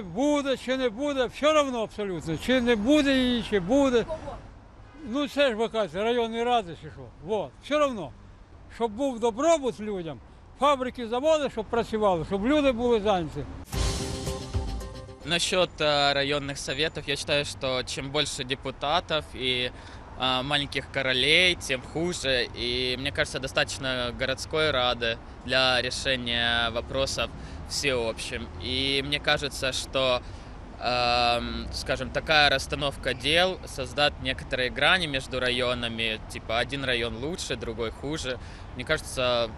буде, буде чи не буде, все одно абсолютно. Чи не буде її, чи буде. Ну це ж ви кажете, районні ради чи що. Вот. Все одно. Щоб був добробут людям, фабрики, заводи, щоб працювали, щоб люди були зайняті. Насчет э, районных советов, я считаю, что чем больше депутатов и э, маленьких королей, тем хуже. И мне кажется, достаточно городской рады для решения вопросов всеобщим. И мне кажется, что, эм, скажем, такая расстановка дел создаст некоторые грани между районами. Типа один район лучше, другой хуже. Мне кажется,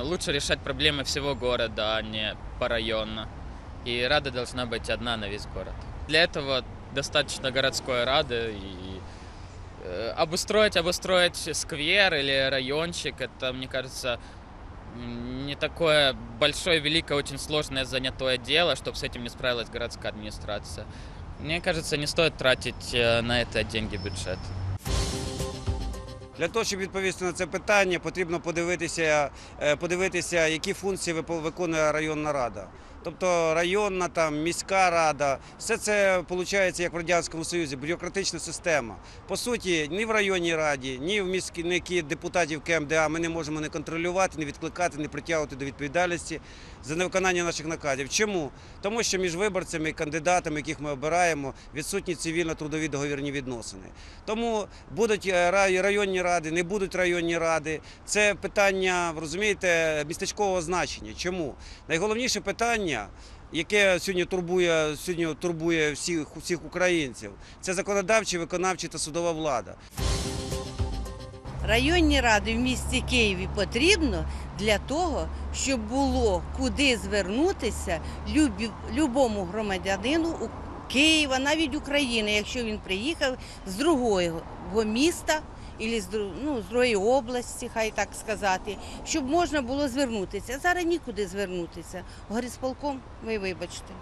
лучше решать проблемы всего города, а не порайонно. И рада должна быть одна на весь город. Для этого достаточно городской рады и обустроить, обустроить сквер или райончик, это, мне кажется, м, не такое большое, великое, очень сложное занятое дело, чтобы с этим не справилась городская администрация. Мне кажется, не стоит тратить э, на это деньги бюджет. Для того, щоб відповісти на це питання, потрібно подивитися, е, подивитися, які функції випо- виконує районна рада. Тобто районна, там, міська рада, все це виходить, як в Радянському Союзі, бюрократична система. По суті, ні в районній раді, ні в міській депутатів КМДА ми не можемо не контролювати, не відкликати, не притягувати до відповідальності за невиконання наших наказів. Чому? Тому що між виборцями і кандидатами, яких ми обираємо, відсутні цивільно-трудові договірні відносини. Тому будуть е, рай- районні ради, не будуть районні ради. Це питання, розумієте, містечкового значення. Чому? Найголовніше питання. Яке сьогодні турбує сьогодні турбує всіх всіх українців, це законодавча, виконавча та судова влада. Районні ради в місті Києві потрібно для того, щоб було куди звернутися любому громадянину Києва, навіть України, якщо він приїхав з другого міста з, ну, з другої області, хай так сказати, щоб можна було звернутися. Зараз нікуди звернутися. Горисполком, ви вибачте,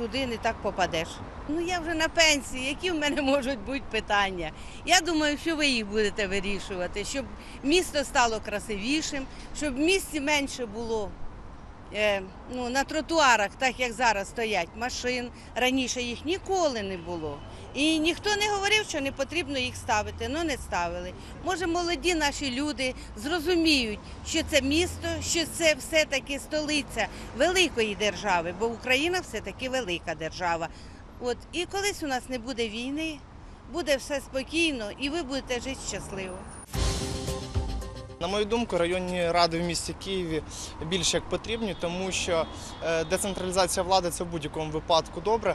туди не так попадеш. Ну я вже на пенсії, які в мене можуть бути питання? Я думаю, що ви їх будете вирішувати, щоб місто стало красивішим, щоб в місті менше було е, ну, на тротуарах, так як зараз стоять машин. Раніше їх ніколи не було. І ніхто не говорив, що не потрібно їх ставити, ну не ставили. Може, молоді наші люди зрозуміють, що це місто, що це все-таки столиця великої держави, бо Україна все-таки велика держава. От і колись у нас не буде війни, буде все спокійно, і ви будете жити щасливо. На мою думку, районні ради в місті Києві більш як потрібні, тому що е, децентралізація влади це в будь-якому випадку добре.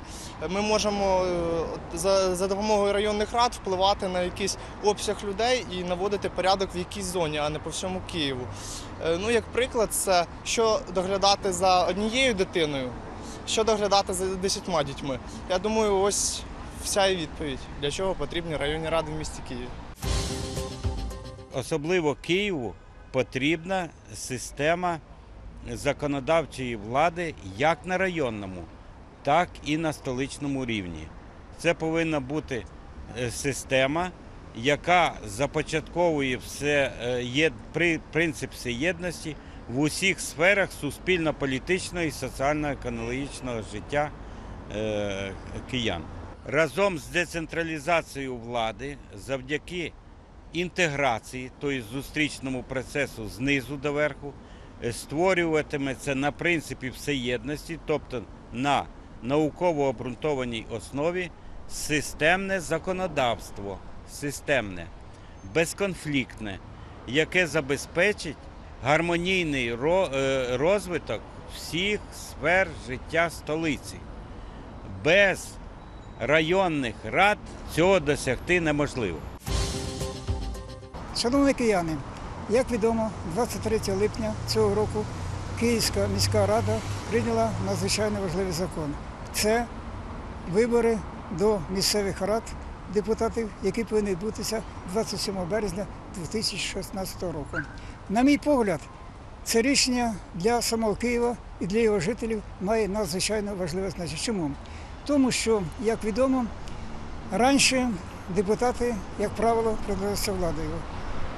Ми можемо е, за, за допомогою районних рад впливати на якийсь обсяг людей і наводити порядок в якійсь зоні, а не по всьому Києву. Е, Ну, як приклад, це що доглядати за однією дитиною, що доглядати за десятьма дітьми. Я думаю, ось вся і відповідь, для чого потрібні районні ради в місті Києві. Особливо Києву потрібна система законодавчої влади як на районному, так і на столичному рівні. Це повинна бути е, система, яка започатковує все е, є, принцип всеєдності в усіх сферах суспільно-політичного і соціально-економічного життя е, киян. Разом з децентралізацією влади завдяки інтеграції, тобто зустрічному процесу знизу до верху, е, створюватиметься на принципі всеєдності, тобто на науково обґрунтованій основі системне законодавство, системне, безконфліктне, яке забезпечить гармонійний е, розвиток всіх сфер життя столиці. Без районних рад цього досягти неможливо. Шановні кияни, як відомо, 23 липня цього року Київська міська рада прийняла надзвичайно важливий закон. Це вибори до місцевих рад депутатів, які повинні відбутися 27 березня 2016 року. На мій погляд, це рішення для самого Києва і для його жителів має надзвичайно важливе значення. Чому? Тому що, як відомо, раніше депутати, як правило, придавалися владою.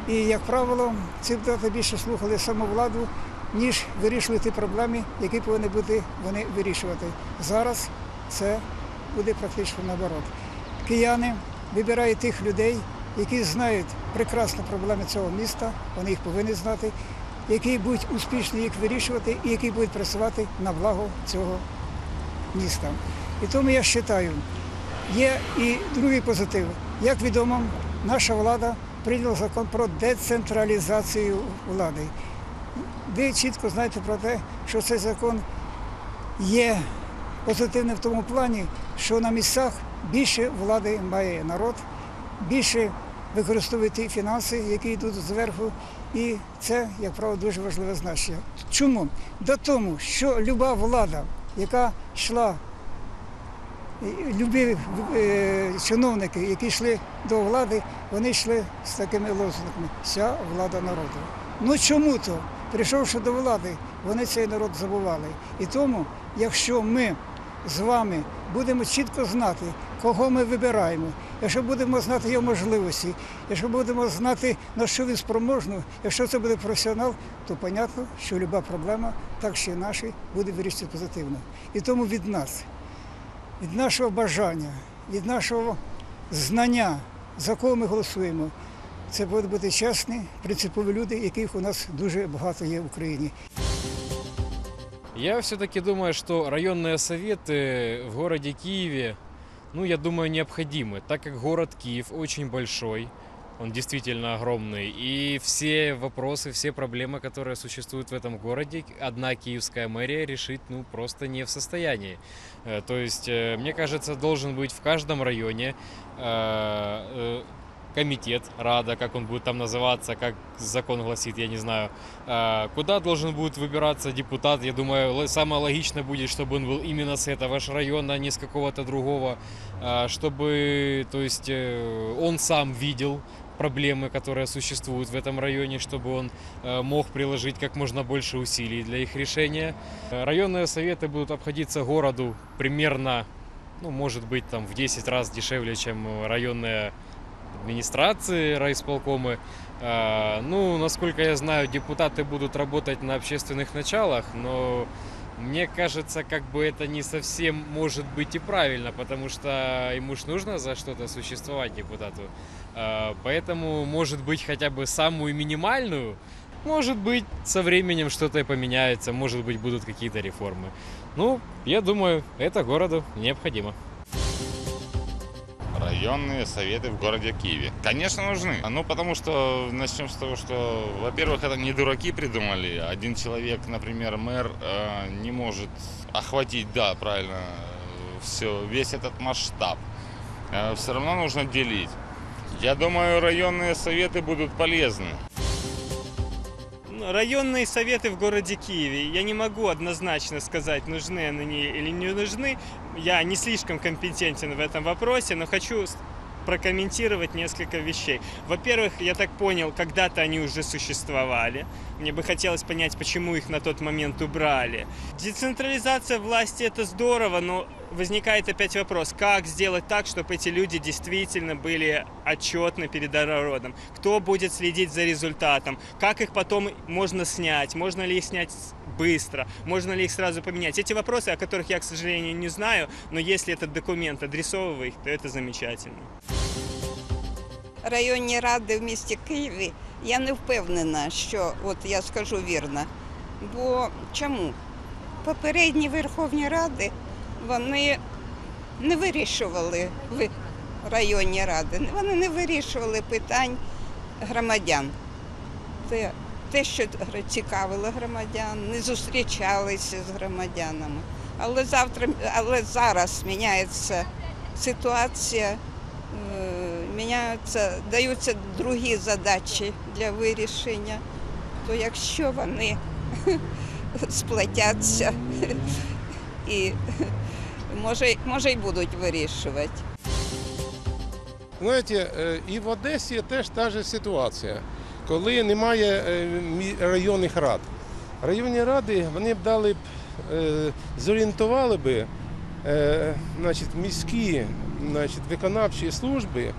І, як правило, ці депутати більше слухали самовладу ніж вирішили ті проблеми, які повинні бути вони вирішувати. Зараз це буде практично наоборот. Кияни вибирають тих людей, які знають прекрасно проблеми цього міста, вони їх повинні знати, які будуть успішно їх вирішувати і які будуть працювати на благо цього міста. І тому я вважаю, є і другий позитив. Як відомо, наша влада прийняла закон про децентралізацію влади. Ви чітко знаєте про те, що цей закон є позитивним в тому плані, що на місцях більше влади має народ, більше використовує ті фінанси, які йдуть зверху. І це, як правило, дуже важливе значення. Чому? До тому, що люба влада, яка йшла любі е, чиновники, які йшли до влади, вони йшли з такими лозунгами Вся влада народу. Ну чому то? Прийшовши до влади, вони цей народ забували. І тому, якщо ми з вами будемо чітко знати, кого ми вибираємо, якщо будемо знати його можливості, якщо будемо знати, на що він спроможний, якщо це буде професіонал, то понятно, що будь-яка проблема, так чи інакше, буде вирішитися позитивно. І тому від нас від нашого бажання, від нашого знання, за кого ми голосуємо. Це будуть бути чесні, принципові люди, яких у нас дуже багато є в Україні. Я все-таки думаю, что районные советы в городе Киеве, ну, я думаю, необходимы, так как город Киев очень большой, он действительно огромный, и все вопросы, все проблемы, которые существуют в этом городе, одна киевская мэрия решить, ну, просто не в состоянии. Э, То есть, э, мне кажется, должен быть в каждом районе э, комитет, рада, как он будет там называться, как закон гласит, я не знаю, Куда должен будет выбираться депутат? Я думаю, самое логичное будет, чтобы он был именно с этого же района, а не с какого-то другого, чтобы, то есть, он сам видел проблемы, которые существуют в этом районе, чтобы он э, мог приложить как можно больше усилий для их решения. Э, Районные советы будут обходиться городу примерно, ну, может быть, там в 10 раз дешевле, чем э, районные администрации, райисполкомы. А, Ну, насколько я знаю, депутаты будут работать на общественных началах, но мне кажется, как бы это не совсем может быть и правильно, потому что ему ж нужно за что-то существовать депутату. А, Поэтому, может быть, хотя бы самую минимальную, может быть, со временем что-то и поменяется, может быть, будут какие-то реформы. Ну, я думаю, это городу необходимо. Районные советы в городе Киеве. Конечно, нужны. Ну, потому что начнем с того, что, во-первых, это не дураки придумали. Один человек, например, мэр, э, не может охватить, да, правильно, все, весь этот масштаб. все равно нужно делить. Я думаю, районные советы будут полезны. Ну, Районные советы в городе Киеве. Я не могу однозначно сказать, нужны они или не нужны. Я не слишком компетентен в этом вопросе, но хочу с- прокомментировать несколько вещей. Во-первых, я так понял, когда-то они уже существовали. Мне бы хотелось понять, почему их на тот момент убрали. Децентрализация власти это здорово, но возникает опять вопрос, как сделать так, чтобы эти люди действительно были отчетны перед народом? Кто будет следить за результатом? Как их потом можно снять? Можно ли их снять быстро? Можно ли их сразу поменять? Эти вопросы, о которых я, к сожалению, не знаю, но если этот документ адресовывает, то это замечательно. районні ради в місті Києві, я не впевнена, що от я скажу вірно. Бо чому? Попередні Верховні Ради вони не вирішували ви- районні ради, вони не вирішували питань громадян. Те, те, що цікавило громадян, не зустрічалися з громадянами. Але завтра, але зараз міняється ситуація. Е, міняються, даються другі задачі для вирішення. То якщо вони сплетяться і може, може й будуть вирішувати. Знаєте, е, і в Одесі теж та ж ситуація, коли немає е, районних рад. Районні ради вони б дали б, е, зорієнтували би е, значить, міські значить, виконавчі служби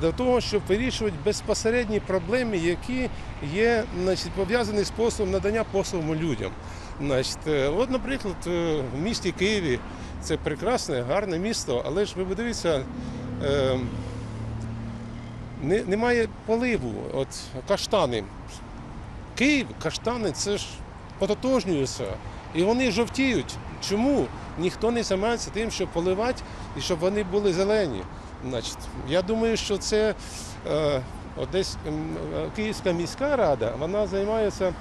до того, щоб вирішувати безпосередні проблеми, які є значить, пов'язані з послугом надання послуг людям. Значить, от, наприклад, в місті Києві це прекрасне, гарне місто, але ж ви подивіться, не, немає поливу, от каштани. Київ, каштани, це ж пототожнюються. І вони жовтіють. Чому? Ніхто не займається тим, щоб поливати і щоб вони були зелені. Значить, я думаю, що це е, десь е, Київська міська рада, вона займається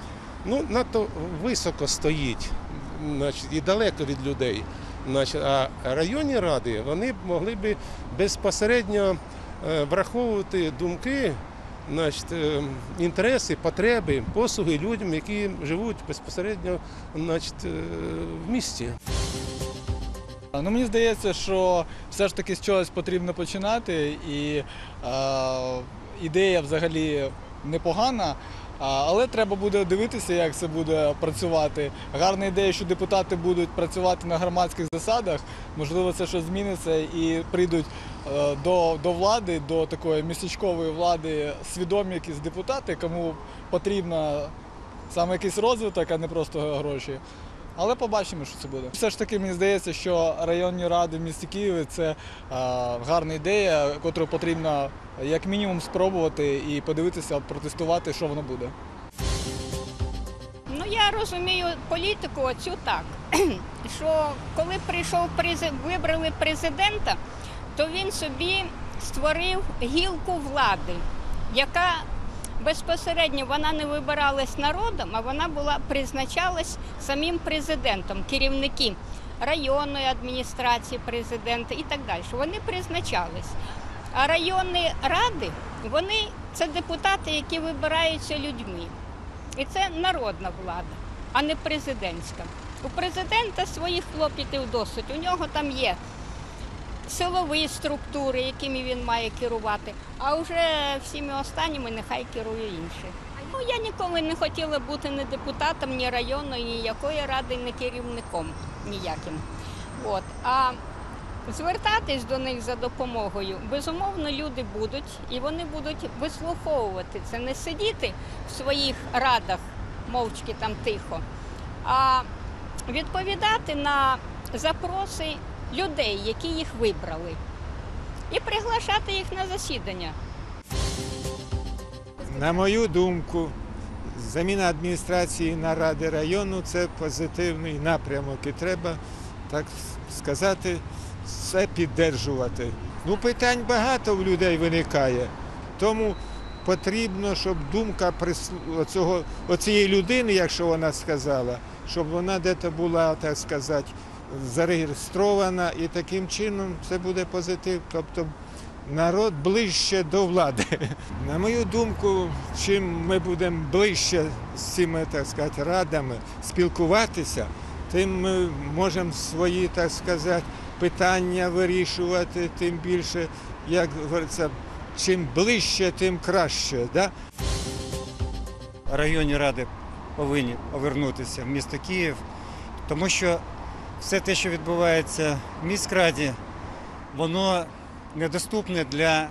ну, надто високо стоїть значить, і далеко від людей. Значить, а районні ради вони могли б безпосередньо враховувати думки, значить, е, інтереси, потреби, послуги людям, які живуть безпосередньо значить, е, в місті. Ну, мені здається, що все ж таки з чогось потрібно починати, і е, ідея взагалі непогана. Але треба буде дивитися, як це буде працювати. Гарна ідея, що депутати будуть працювати на громадських засадах. Можливо, це щось зміниться і прийдуть е, до, до влади, до такої містечкової влади свідомі якісь депутати, кому потрібно саме якийсь розвиток, а не просто гроші. Але побачимо, що це буде. Все ж таки, мені здається, що районні ради в місті Києві це е, гарна ідея, яку потрібно як мінімум спробувати і подивитися, протестувати, що воно буде. Ну я розумію політику оцю так, що коли прийшов вибрали президента, то він собі створив гілку влади, яка безпосередньо вона не вибиралась народом, а вона була призначалась самим президентом, керівники районної адміністрації президента і так далі. Вони призначались. А районні ради, вони це депутати, які вибираються людьми. І це народна влада, а не президентська. У президента своїх хлопітів досить. У нього там є силові структури, якими він має керувати, а вже всіми останніми нехай керує інший. Ну, я ніколи не хотіла бути ні депутатом, ні районної, ніякої ради, ні керівником ніяким. От. А звертатись до них за допомогою, безумовно, люди будуть і вони будуть вислуховувати це, не сидіти в своїх радах мовчки там тихо, а відповідати на запроси людей, які їх вибрали, і приглашати їх на засідання. На мою думку, заміна адміністрації на ради району це позитивний напрямок і треба, так сказати, все піддержувати. Ну, питань багато в людей виникає, тому потрібно, щоб думка оцієї людини, якщо вона сказала, щоб вона десь була, так сказати, зареєстрована і таким чином це буде позитив. Тобто народ ближче до влади. На мою думку, чим ми будемо ближче з цими, так сказати, радами спілкуватися, тим ми можемо свої, так сказати, питання вирішувати, тим більше, як говориться, чим ближче, тим краще. Да? районні ради повинні повернутися в місто Київ, тому що все те, що відбувається в міськраді, воно недоступне для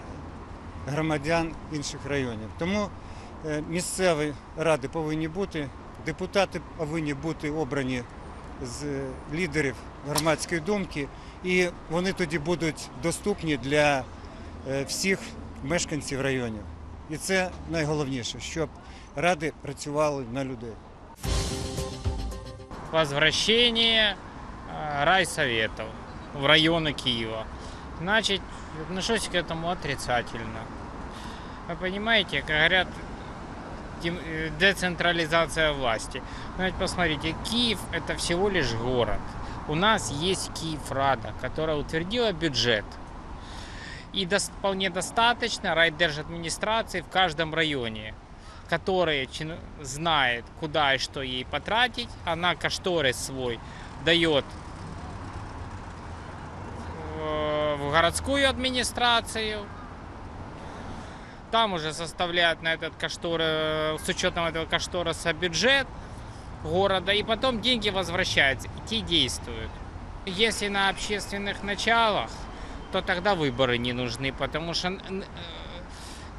громадян інших районів. Тому е, місцеві ради повинні бути, депутати повинні бути обрані з е, лідерів громадської думки, і вони тоді будуть доступні для е, всіх мешканців районів. І це найголовніше, щоб ради працювали на людей. возвращение райсоветов в районы Киева. Значит, отношусь к этому отрицательно. Вы понимаете, как говорят, э, децентрализация власти. Значит, посмотрите, Киев это всего лишь город. У нас есть Киеврада, которая утвердила бюджет. И дос- вполне достаточно райдержадминистрации в каждом районе, который чин- знает, куда и что ей потратить. Она кошторис свой дает э, в городскую администрацию. Там уже составляют на этот каштор, э, с учетом этого кашториса бюджет города, и потом деньги возвращаются, и те действуют. Если на общественных началах, то тогда выборы не нужны, потому что э,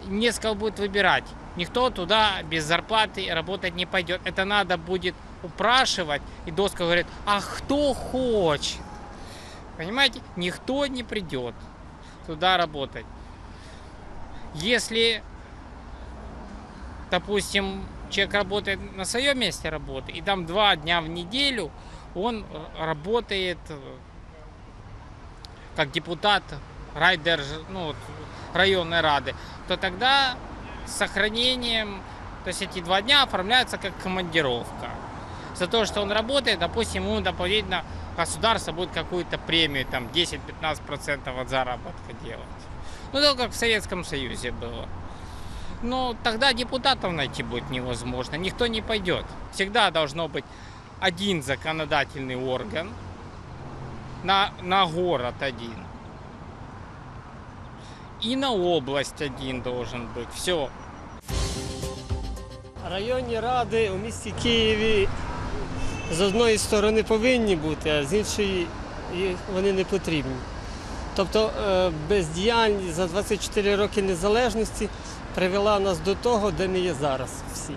не с кого будет выбирать. Никто туда без зарплаты работать не пойдет. Это надо будет упрашивать. И доска говорит, а кто хочет? Понимаете, никто не придет туда работать. Если, допустим, человек работает на своем месте работы, и там два дня в неделю он э, работает э, как депутат райдерж, ну, районной рады, то тогда с сохранением, то есть эти два дня оформляются как командировка. За то, что он работает, допустим, ему дополнительно государство будет какую-то премию, там 10-15% от заработка делать. Ну, то, как в Советском Союзе было. Но тогда депутатов найти будет невозможно, никто не пойдет. Всегда должно быть один законодательный орган на, на город один. И на область один должен быть. Все. Районні ради у місті Києві з одної сторони повинні бути, а з іншої вони не потрібні. Тобто е, бездіяльність за 24 роки незалежності привела нас до того, де ми є зараз всі.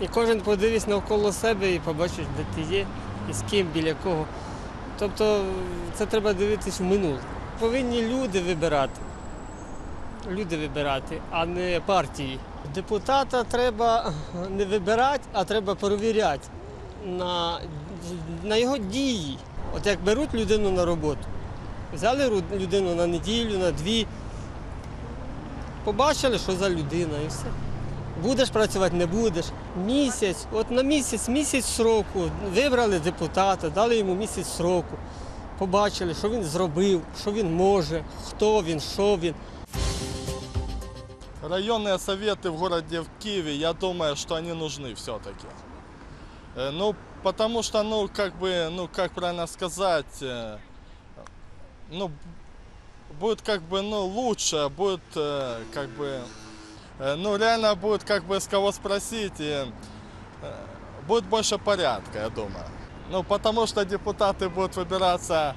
І кожен подивись навколо себе і побачиш, де ти є, і з ким, біля кого. Тобто це треба дивитись в минуле. Повинні люди вибирати. Люди вибирати, а не партії. Депутата треба не вибирати, а треба перевіряти на, на його дії. От як беруть людину на роботу, взяли ру- людину на неділю, на дві, побачили, що за людина, і все. Будеш працювати, не будеш. Місяць, от на місяць, місяць сроку, вибрали депутата, дали йому місяць сроку. Побачили, що він зробив, що він може, хто він, що він. Районные советы в городе в Киеве, я думаю, что они нужны все-таки. Ну, потому что, ну, как бы, ну, как правильно сказать, э, ну, будет как бы, ну, лучше, будет, э, как бы, э, ну, реально будет, как бы, с кого спросить, и э, будет больше порядка, я думаю. Ну, потому что депутаты будут выбираться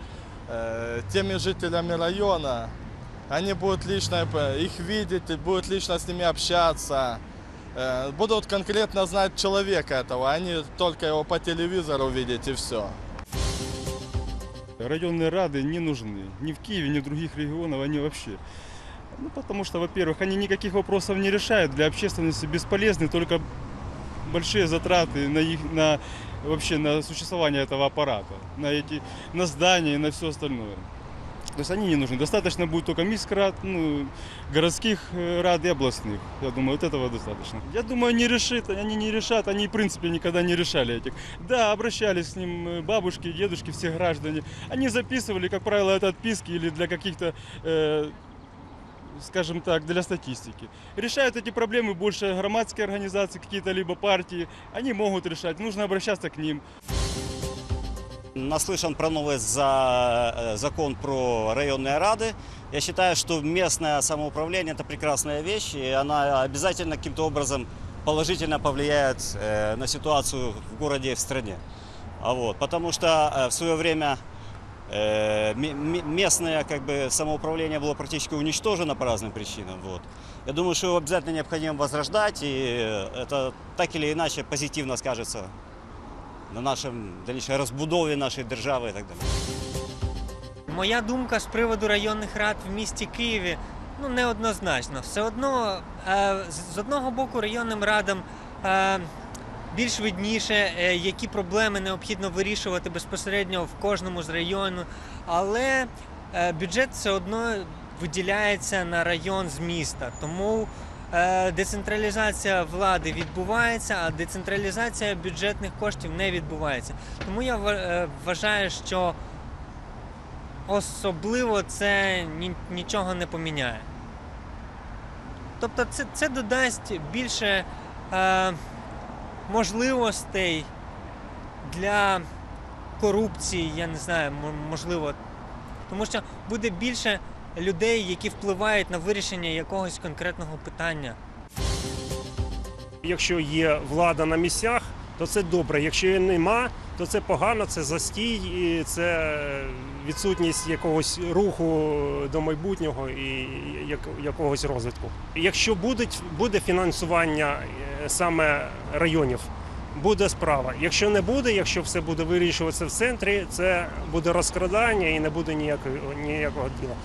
э, теми жителями района, они будут лично э, их видеть, будут лично с ними общаться, э, будут конкретно знать человека этого, а не только его по телевизору видеть и все. Районные рады не нужны. Ни в Киеве, ни в других регионах они вообще. Ну, потому что, во-первых, они никаких вопросов не решают, для общественности бесполезны только большие затраты на их, на вообще на существование этого аппарата, на эти, на здания и на все остальное. То есть они не нужны. Достаточно будет только мискрад, ну, городских э, рад и областных. Я думаю, вот этого достаточно. Я думаю, не решит, они не решат, они в принципе никогда не решали этих. Да, обращались с ним э, бабушки, дедушки, все граждане. Они записывали, как правило, это отписки или для каких-то э, скажем так, для статистики. Решают эти проблемы больше громадские организации, какие-то либо партии. Они могут решать, нужно обращаться к ним. Наслышан про новый за- э, закон про районные рады. Я считаю, что местное самоуправление – это прекрасная вещь, и она обязательно каким-то образом положительно повлияет э, на ситуацию в городе и в стране. А вот, потому что э, в свое время э, ме- ме- местное как бы, самоуправление было практически уничтожено по разным причинам. Вот. Я думаю, что его обязательно необходимо возрождать, и это так или иначе позитивно скажется на нашому дальнішій розбудові нашої держави і так далі. Моя думка з приводу районних рад в місті Києві ну неоднозначно. Все одно е, з- одного боку районним радам е, більш видніше, е, які проблеми необхідно вирішувати безпосередньо в кожному з районів, але бюджет все одно виділяється на район з міста. Тому децентралізація влади відбувається, а децентралізація бюджетних коштів не відбувається. Тому я е, вважаю, що особливо це нічого не поміняє. Тобто це, це додасть більше е, можливостей для корупції, я не знаю, можливо. Тому що буде більше людей, які впливають на вирішення якогось конкретного питання. Якщо є влада на місцях, то це добре. Якщо її нема, то це погано, це застій, і це відсутність якогось руху до майбутнього і як- якогось розвитку. Якщо буде фінансування е, саме районів, буде справа. Якщо не буде, якщо все буде вирішуватися в центрі, це буде розкрадання і не буде ніякого, ніякого діла.